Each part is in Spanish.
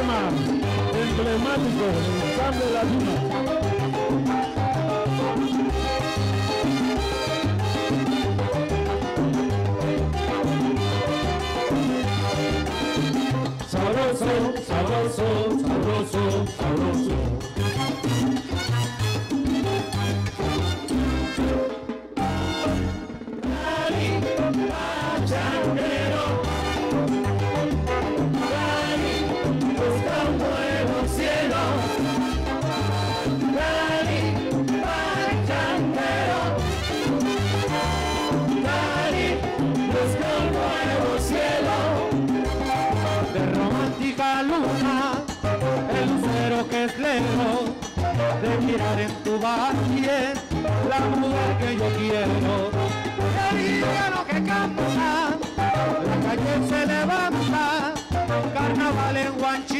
emblemático del ensamble La. Sabroso, sabroso, sabroso, el lucero que es lejos de mirar en tu valle la mujer que yo quiero. El lo que canta, la calle se levanta, carnaval en Huanchito,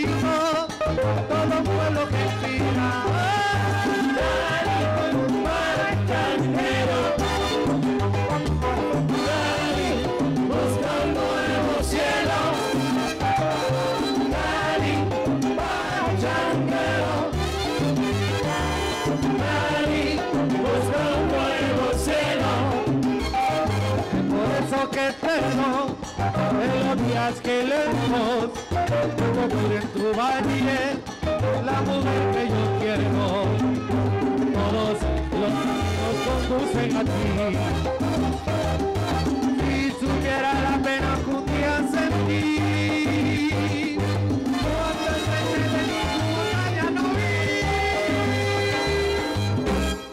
días que lejos como en tu valle la mujer que yo quiero. Todos los caminos conducen a ti. Si supiera la pena que un día sentí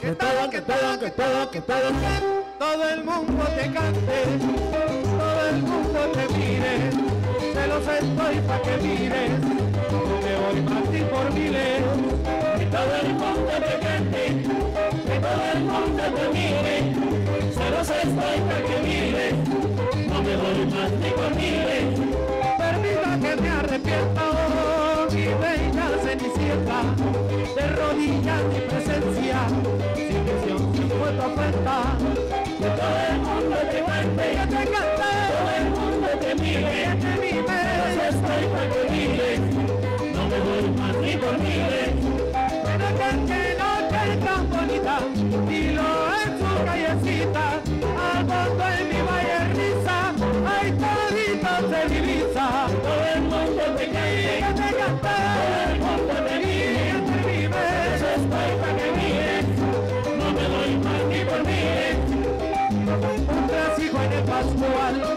que todo, que todo, que todo, que todo, que todo el mundo te cante, el mundo te mire, se los estoy pa' que mires, no me voy más ti por miles, que todo el mundo te cante, que todo el mundo te mire, se los estoy pa' que mires, no me voy más ti por miles, permita que me arrepienta, oh, mi bella cenicienta, de rodillas mi presencia, sin visión, sin puesto a cuenta, que todo el mundo te que te por miles, pero que que tan bonita, dilo en su callecita, al fondo en mi valle risa, ay todito se divisa, todo el mundo te quiere, que te cante, todo el mundo te mire, que te vive, eso estoy para que mire, no me doy más ni por miles, un clásico en el Pascual,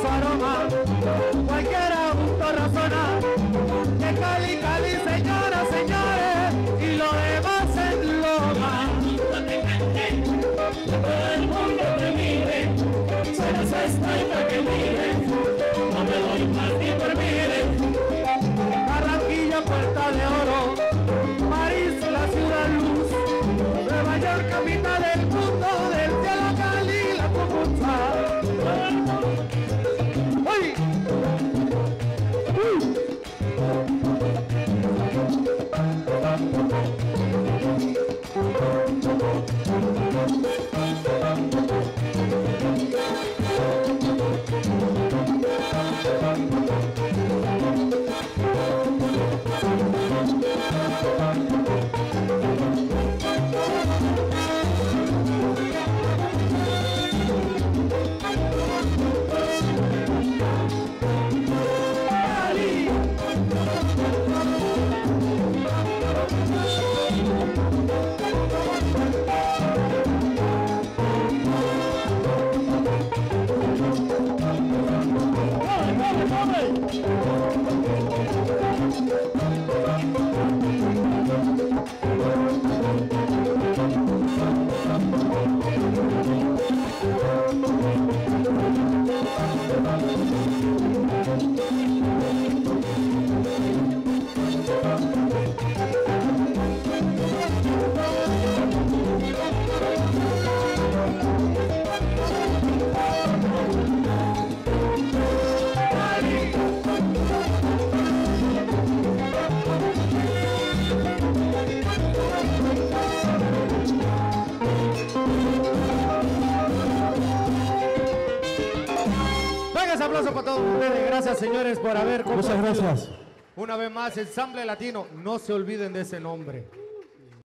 su aroma, cualquiera gusto razona, que Cali, Cali, capital del 品。Aplauso para todos ustedes. Gracias, señores, por haber Muchas gracias. Una vez más, Ensamble Latino. No se olviden de ese nombre.